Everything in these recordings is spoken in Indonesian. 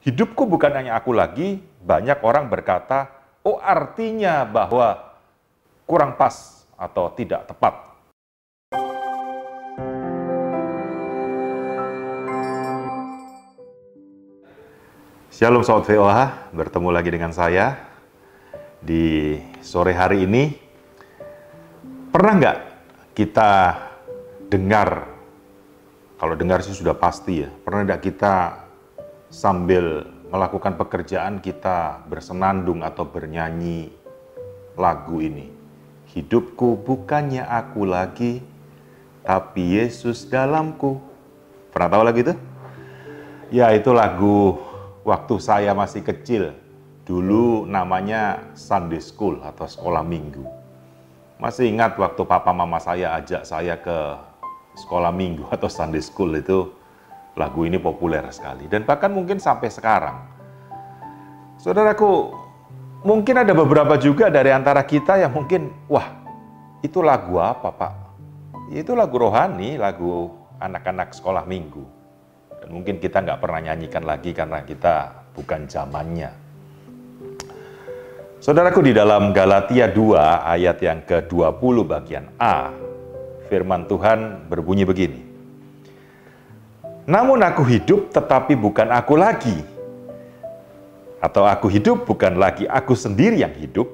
Hidupku bukan hanya aku lagi, banyak orang berkata, oh artinya bahwa kurang pas atau tidak tepat. Shalom Sobat VOH, bertemu lagi dengan saya di sore hari ini. Pernah nggak kita dengar, kalau dengar sih sudah pasti ya, pernah nggak kita sambil melakukan pekerjaan kita bersenandung atau bernyanyi lagu ini. Hidupku bukannya aku lagi, tapi Yesus dalamku. Pernah tahu lagu itu? Ya itu lagu waktu saya masih kecil. Dulu namanya Sunday School atau sekolah minggu. Masih ingat waktu papa mama saya ajak saya ke sekolah minggu atau Sunday School itu lagu ini populer sekali dan bahkan mungkin sampai sekarang. Saudaraku, mungkin ada beberapa juga dari antara kita yang mungkin, wah, itu lagu apa, Pak? Itu lagu rohani, lagu anak-anak sekolah minggu. Dan mungkin kita nggak pernah nyanyikan lagi karena kita bukan zamannya. Saudaraku di dalam Galatia 2 ayat yang ke-20 bagian A, firman Tuhan berbunyi begini. Namun aku hidup tetapi bukan aku lagi. Atau aku hidup bukan lagi aku sendiri yang hidup,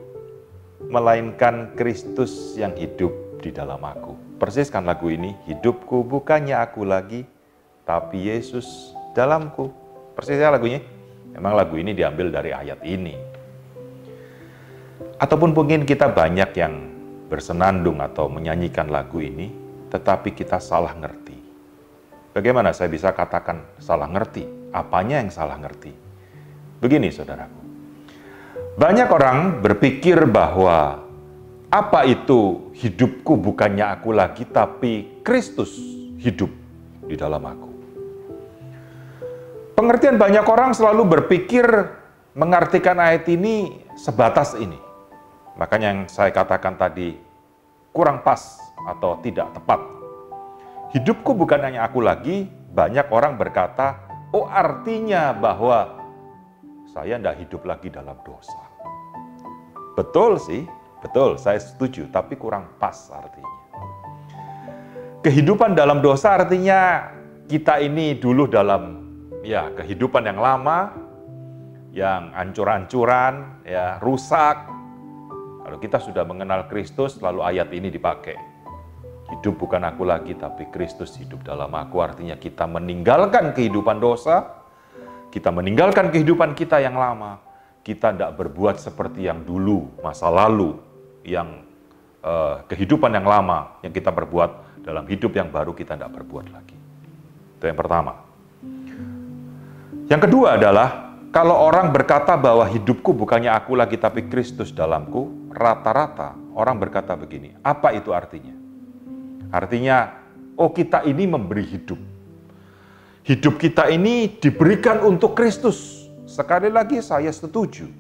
melainkan Kristus yang hidup di dalam aku. Persis kan lagu ini, hidupku bukannya aku lagi, tapi Yesus dalamku. Persisnya lagunya. Memang lagu ini diambil dari ayat ini. Ataupun mungkin kita banyak yang bersenandung atau menyanyikan lagu ini, tetapi kita salah ngerti. Bagaimana saya bisa katakan salah ngerti? Apanya yang salah ngerti? Begini saudaraku. Banyak orang berpikir bahwa apa itu hidupku bukannya aku lagi tapi Kristus hidup di dalam aku. Pengertian banyak orang selalu berpikir mengartikan ayat ini sebatas ini. Makanya yang saya katakan tadi kurang pas atau tidak tepat hidupku bukan hanya aku lagi, banyak orang berkata, oh artinya bahwa saya tidak hidup lagi dalam dosa. Betul sih, betul, saya setuju, tapi kurang pas artinya. Kehidupan dalam dosa artinya kita ini dulu dalam ya kehidupan yang lama, yang ancur-ancuran, ya rusak. Kalau kita sudah mengenal Kristus, lalu ayat ini dipakai Hidup bukan aku lagi, tapi Kristus hidup dalam aku. Artinya kita meninggalkan kehidupan dosa, kita meninggalkan kehidupan kita yang lama. Kita tidak berbuat seperti yang dulu, masa lalu, yang uh, kehidupan yang lama yang kita berbuat dalam hidup yang baru kita tidak berbuat lagi. Itu yang pertama. Yang kedua adalah kalau orang berkata bahwa hidupku bukannya aku lagi tapi Kristus dalamku, rata-rata orang berkata begini, apa itu artinya? Artinya, oh kita ini memberi hidup. Hidup kita ini diberikan untuk Kristus. Sekali lagi saya setuju.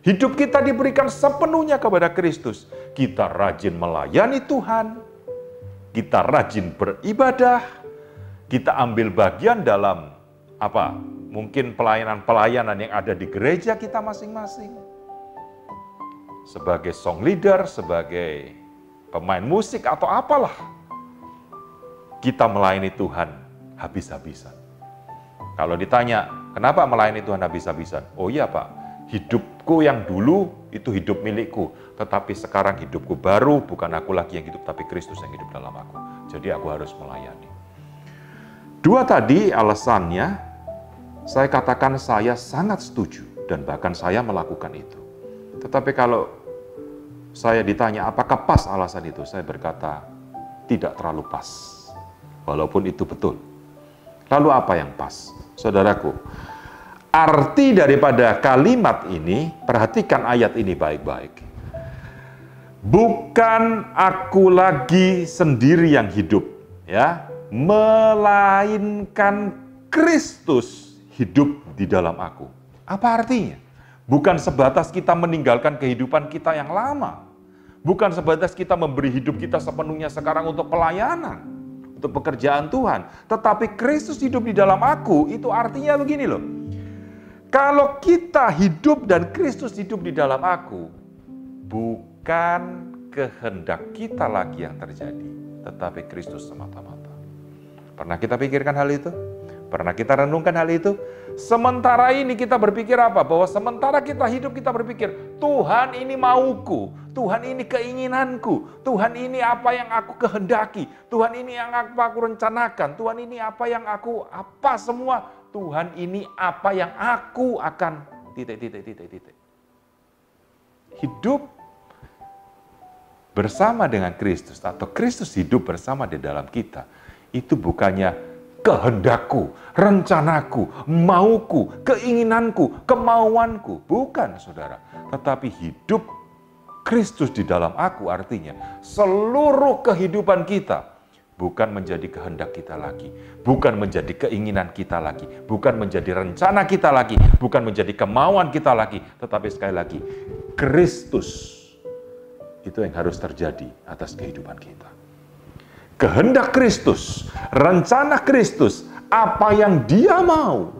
Hidup kita diberikan sepenuhnya kepada Kristus. Kita rajin melayani Tuhan. Kita rajin beribadah. Kita ambil bagian dalam apa? Mungkin pelayanan-pelayanan yang ada di gereja kita masing-masing. Sebagai song leader, sebagai pemain musik atau apalah. Kita melayani Tuhan habis-habisan. Kalau ditanya, kenapa melayani Tuhan habis-habisan? Oh iya Pak, hidupku yang dulu itu hidup milikku. Tetapi sekarang hidupku baru, bukan aku lagi yang hidup, tapi Kristus yang hidup dalam aku. Jadi aku harus melayani. Dua tadi alasannya, saya katakan saya sangat setuju dan bahkan saya melakukan itu. Tetapi kalau saya ditanya apakah pas alasan itu, saya berkata tidak terlalu pas. Walaupun itu betul. Lalu apa yang pas? Saudaraku, arti daripada kalimat ini, perhatikan ayat ini baik-baik. Bukan aku lagi sendiri yang hidup, ya, melainkan Kristus hidup di dalam aku. Apa artinya? Bukan sebatas kita meninggalkan kehidupan kita yang lama, Bukan sebatas kita memberi hidup kita sepenuhnya sekarang untuk pelayanan, untuk pekerjaan Tuhan. Tetapi Kristus hidup di dalam aku, itu artinya begini loh. Kalau kita hidup dan Kristus hidup di dalam aku, bukan kehendak kita lagi yang terjadi, tetapi Kristus semata-mata. Pernah kita pikirkan hal itu? Pernah kita renungkan hal itu? Sementara ini kita berpikir apa? Bahwa sementara kita hidup kita berpikir, Tuhan ini mauku, Tuhan ini keinginanku, Tuhan ini apa yang aku kehendaki, Tuhan ini yang apa aku rencanakan, Tuhan ini apa yang aku apa semua, Tuhan ini apa yang aku akan titik titik titik titik. Hidup bersama dengan Kristus atau Kristus hidup bersama di dalam kita itu bukannya kehendakku, rencanaku, mauku, keinginanku, kemauanku. Bukan, saudara. Tetapi hidup Kristus di dalam aku artinya seluruh kehidupan kita bukan menjadi kehendak kita lagi, bukan menjadi keinginan kita lagi, bukan menjadi rencana kita lagi, bukan menjadi kemauan kita lagi, tetapi sekali lagi Kristus itu yang harus terjadi atas kehidupan kita kehendak Kristus, rencana Kristus, apa yang Dia mau,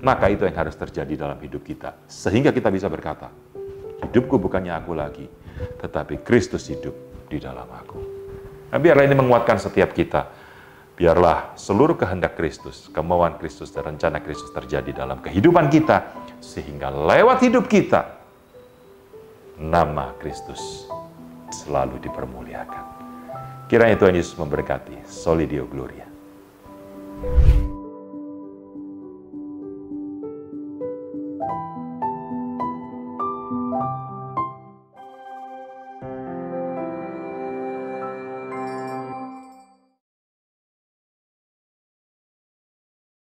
maka itu yang harus terjadi dalam hidup kita. Sehingga kita bisa berkata, hidupku bukannya aku lagi, tetapi Kristus hidup di dalam aku. Nah, biarlah ini menguatkan setiap kita. Biarlah seluruh kehendak Kristus, kemauan Kristus, dan rencana Kristus terjadi dalam kehidupan kita, sehingga lewat hidup kita, nama Kristus selalu dipermuliakan. Kiranya Tuhan Yesus memberkati. Solidio Gloria.